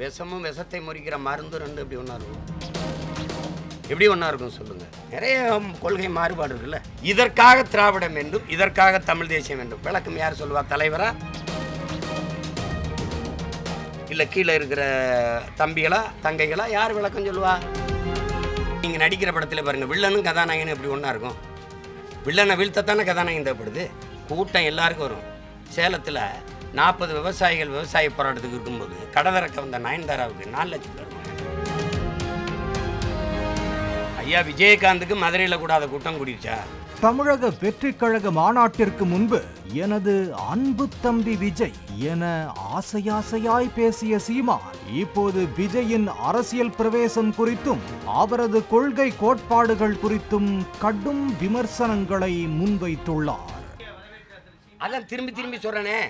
விஷமும் விஷத்தை முறிக்கிற மருந்து ரெண்டு எப்படி ஒன்றா இருக்கும். எப்படி ஒன்றா இருக்கும் சொல்லுங்கள் நிறைய கொள்கை மாறுபாடு இருக்குல்ல. இதற்காக திராவிடம் வேண்டும் இதற்காக தமிழ் தேசியம் வேண்டும். விளக்கம் யார் சொல்லுவா? தலைவரா? இல்லை கீழே இருக்கிற தம்பிகளா தங்கைகளா? யார் விளக்கம் சொல்லுவா? நீங்கள் நடிக்கிற படத்தில் பாருங்கள் வில்லனும் கதாநாயகனும் எப்படி ஒன்றா இருக்கும். வில்லனை வீழ்த்தத்தானே கதாநாயகன் தேவைப்படுது? கூட்டம் எல்லாருக்கும் வரும். சேலத்தில் நாற்பது விவசாயிகள் விவசாய போராட்டத்துக்கு இருக்கும்போது கடதறக்க வந்த நயன்தாராவுக்கு நாலு லட்சம் பேர். ஐயா விஜயகாந்துக்கு மதுரையில் கூடாத கூட்டம் கூடிருச்சா? தமிழக வெற்றிக் கழக மாநாட்டிற்கு முன்பு எனது அன்பு தம்பி விஜய் என ஆசையாசையாய் பேசிய சீமா இப்போது விஜயின் அரசியல் பிரவேசம் குறித்தும் அவரது கொள்கை கோட்பாடுகள் குறித்தும் கடும் விமர்சனங்களை முன்வைத்துள்ளார். அதான் திரும்பி திரும்பி சொல்கிறேனே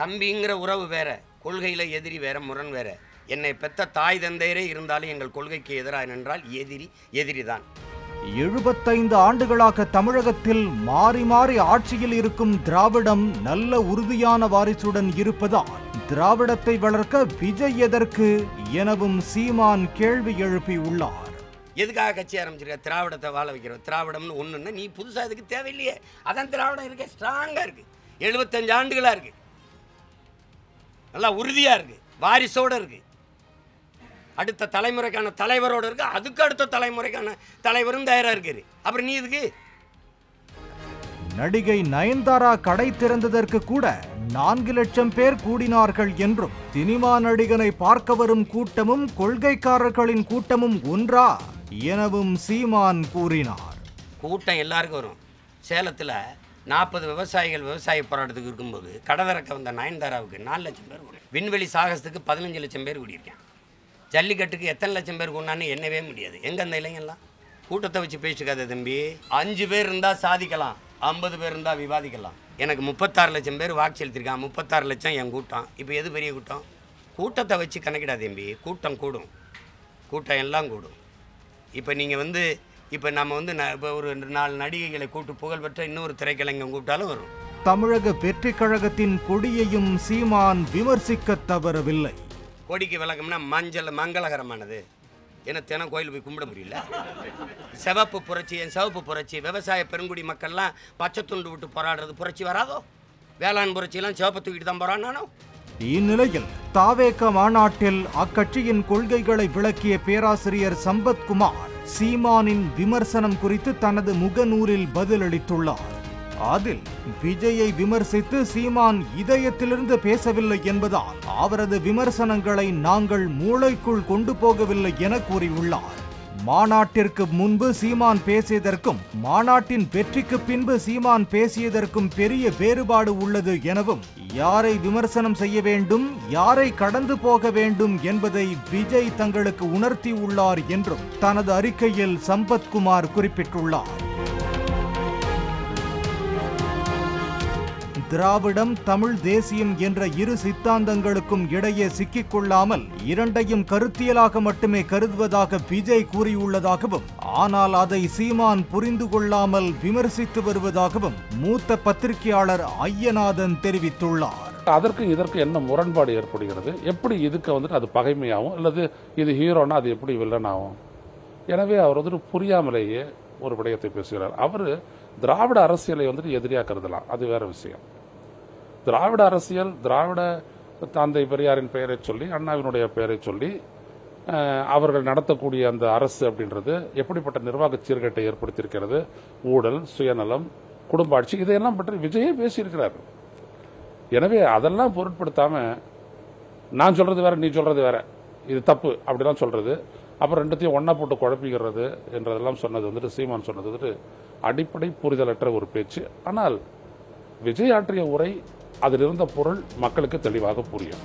தம்பிங்கிற உறவு வேற கொள்கையில் எதிரி வேற முரண் வேற. என்னை பெத்த தாய் தந்தையரே இருந்தாலும் எங்கள் கொள்கைக்கு எதிராக நின்றால் எதிரி எதிரி தான் எழுபத்தைந்து ஆண்டுகளாக தமிழகத்தில் மாறி மாறி ஆட்சியில் இருக்கும் திராவிடம் நல்ல உறுதியான வாரிசுடன் இருப்பதால் திராவிடத்தை வளர்க்க விஜய் எதற்கு எனவும் சீமான் கேள்வி எழுப்பியுள்ளார் எதுக்காக கட்சி ஆரம்பிச்சிருக்க? திராவிடத்தை வாழ வைக்கிறோம். திராவிடம்னு ஒன்றுன்னா நீ புதுசாக இதுக்கு தேவையில்லையே. அதான் திராவிடம் இருக்க ஸ்ட்ராங்காக இருக்கு. எழுபத்தஞ்சு ஆண்டுகளாக இருக்கு. நல்லா உறுதியாக இருக்கு. வாரிசோட இருக்கு. அடுத்த தலைமுறைக்கான தலைவரோட இருக்கு. அதுக்கு அடுத்த தலைமுறைக்கான தலைவரும் தயாராக இருக்காரு. அப்புறம் நீ இதுக்கு நடிகை நயன்தாரா கடை திறந்ததற்கு கூட நான்கு லட்சம் பேர் கூடினார்கள் என்றும் சினிமா நடிகனை பார்க்க வரும் கூட்டமும் கொள்கைக்காரர்களின் கூட்டமும் ஒன்றா எனவும் சீமான் கூறினார். கூட்டம் எல்லாருக்கும் வரும். சேலத்தில் நாற்பது விவசாயிகள் விவசாய போராட்டத்துக்கு இருக்கும்போது கடதறக்க வந்த நயன்தாராவுக்கு நாலு லட்சம் பேர் கூடி விண்வெளி சாகசத்துக்கு பதினஞ்சு லட்சம் பேர் கூடியிருக்கேன் ஜல்லிக்கட்டுக்கு எத்தனை லட்சம் பேர் கொண்டான்னு எண்ணவே முடியாது. எங்கே அந்த இளைஞர்லாம் கூட்டத்தை வச்சு பேசிக்காத தம்பி. அஞ்சு பேர் இருந்தால் சாதிக்கலாம். ஐம்பது பேர் இருந்தால் விவாதிக்கலாம். எனக்கு முப்பத்தாறு லட்சம் பேர் வாக்கு செலுத்திருக்கான் முப்பத்தாறு லட்சம் என் கூட்டம். இப்போ எது பெரிய கூட்டம்? கூட்டத்தை வச்சு கணக்கிடாதே தம்பி. கூட்டம் கூடும். கூட்டம் எல்லாம் கூடும். இப்போ நீங்கள் வந்து இப்போ நம்ம வந்து ந- இப்போ ஒரு நாலு நடிகைகளை கூட்டு புகழ்பெற்ற இன்னொரு திரைக்கலைஞன் கூப்பிட்டாலும் வரும். தமிழக வெற்றிக் கழகத்தின் கொடியையும் சீமான் விமர்சிக்க தவறவில்லை. கொடிக்கு விளக்கம்னா மஞ்சள் மங்களகரமானது. ஏன்னா தினம் கோயில் போய் கும்பிட முடியல. சிவப்பு புரட்சி என் சிவப்பு புரட்சி விவசாய பெருங்குடி மக்கள்லாம் பச்சை துண்டு விட்டு போராடுறது புரட்சி வராதோ? வேளாண் புரட்சியெல்லாம் சிவப்பு தூக்கிட்டு தான் போறானோ இந்நிலையில் தாவேக மாநாட்டில் அக்கட்சியின் கொள்கைகளை விளக்கிய பேராசிரியர் சம்பத்குமார் சீமானின் விமர்சனம் குறித்து தனது முகநூலில் பதிலளித்துள்ளார். அதில் விஜயை விமர்சித்து சீமான் இதயத்திலிருந்து பேசவில்லை என்பதால் அவரது விமர்சனங்களை நாங்கள் மூளைக்குள் கொண்டு போகவில்லை என கூறியுள்ளார். மாநாட்டிற்கு முன்பு சீமான் பேசியதற்கும் மாநாட்டின் வெற்றிக்கு பின்பு சீமான் பேசியதற்கும் பெரிய வேறுபாடு உள்ளது எனவும் யாரை விமர்சனம் செய்ய வேண்டும் யாரை கடந்து போக வேண்டும் என்பதை விஜய் தங்களுக்கு உணர்த்தியுள்ளார் என்றும் தனது அறிக்கையில் சம்பத்குமார் குறிப்பிட்டுள்ளார். திராவிடம் தமிழ் தேசியம் என்ற இரு சித்தாந்தங்களுக்கும் இடையே சிக்கிக் கொள்ளாமல் இரண்டையும் கருத்தியலாக மட்டுமே கருதுவதாக விஜய் கூறியுள்ளதாகவும் ஆனால் அதை சீமான் புரிந்து கொள்ளாமல் விமர்சித்து வருவதாகவும் மூத்த பத்திரிகையாளர் ஐயநாதன் தெரிவித்துள்ளார். அதற்கு இதற்கு என்ன முரண்பாடு ஏற்படுகிறது? எப்படி இதுக்கு வந்துட்டு அது பகைமையாகும்? அல்லது இது ஹீரோனா அது எப்படி வில்லன் ஆகும் எனவே அவர் வந்துட்டு புரியாமலேயே ஒரு விடயத்தை பேசுகிறார். அவர் திராவிட அரசியலை வந்துட்டு எதிரியாக கருதலாம். அது வேற விஷயம். திராவிட அரசியல் திராவிட தந்தை பெரியாரின் பெயரை சொல்லி அண்ணாவினுடைய பெயரை சொல்லி அவர்கள் நடத்தக்கூடிய அந்த அரசு அப்படின்றது எப்படிப்பட்ட நிர்வாக சீர்கேட்டை ஏற்படுத்தியிருக்கிறது? ஊழல் சுயநலம் குடும்ப ஆட்சி இதையெல்லாம் பற்றி விஜயே பேசியிருக்கிறார். எனவே அதெல்லாம் பொருட்படுத்தாம நான் சொல்றது வேற நீ சொல்றது வேற. இது தப்பு அப்படிலாம் சொல்றது. அப்புறம் ரெண்டுத்தையும் ஒன்னா போட்டு குழப்பிக்கிறது என்றதெல்லாம் சொன்னது வந்துட்டு சீமான் சொன்னது வந்துட்டு அடிப்படை புரிதலற்ற ஒரு பேச்சு. ஆனால் விஜய் ஆற்றிய உரை அதில் இருந்த பொருள் மக்களுக்கு தெளிவாக புரியும்.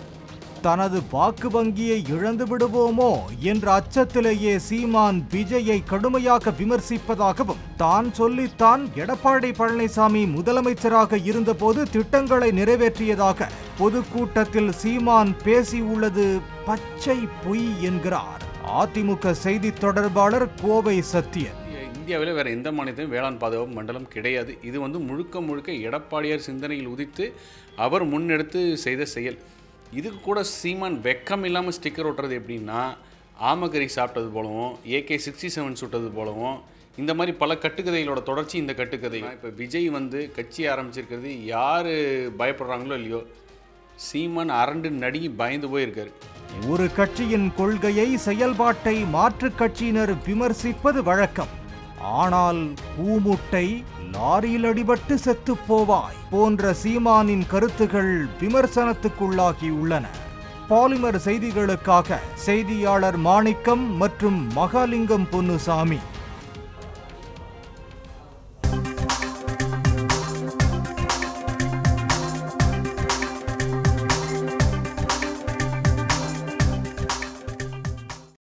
தனது வாக்கு வங்கியை இழந்து விடுவோமோ என்ற அச்சத்திலேயே சீமான் விஜயை கடுமையாக விமர்சிப்பதாகவும் தான் சொல்லித்தான் எடப்பாடி பழனிசாமி முதலமைச்சராக இருந்தபோது திட்டங்களை நிறைவேற்றியதாக பொதுக்கூட்டத்தில் சீமான் பேசியுள்ளது பச்சை பொய் என்கிறார். அதிமுக செய்தி தொடர்பாளர் கோவை சத்யன். இந்தியாவில் வேறு எந்த மாநிலத்திலும் வேளாண் பாதுகாப்பு மண்டலம் கிடையாது. இது வந்து முழுக்க முழுக்க எடப்பாடியார் சிந்தனையில் உதித்து அவர் முன்னெடுத்து செய்த செயல். இதுக்கு கூட சீமான் வெக்கம் இல்லாமல் ஸ்டிக்கர் ஒட்டுறது எப்படின்னா ஆமகரி சாப்பிட்டது போலவும் ஏகே சிக்ஸ்டி செவன் சுட்டது போலவும் இந்த மாதிரி பல கட்டுக்கதைகளோட தொடர்ச்சி இந்த கட்டுக்கதை. இப்போ விஜய் வந்து கட்சி ஆரம்பிச்சிருக்கிறது யார் பயப்படுறாங்களோ இல்லையோ சீமான் அரண்டு நடுங்கி பயந்து போயிருக்காரு. ஒரு கட்சியின் கொள்கையை செயல்பாட்டை மாற்றுக் கட்சியினர் விமர்சிப்பது வழக்கம். ஆனால் பூமுட்டை லாரியில் அடிபட்டு செத்து போவாய் போன்ற சீமானின் கருத்துகள் விமர்சனத்துக்குள்ளாகி உள்ளன. பாலிமர் செய்திகளுக்காக செய்தியாளர் மாணிக்கம் மற்றும் மகாலிங்கம் பொன்னுசாமி.